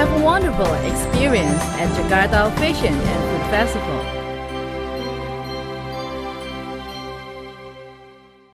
Have a wonderful experience at Jakarta Fashion and Food Festival.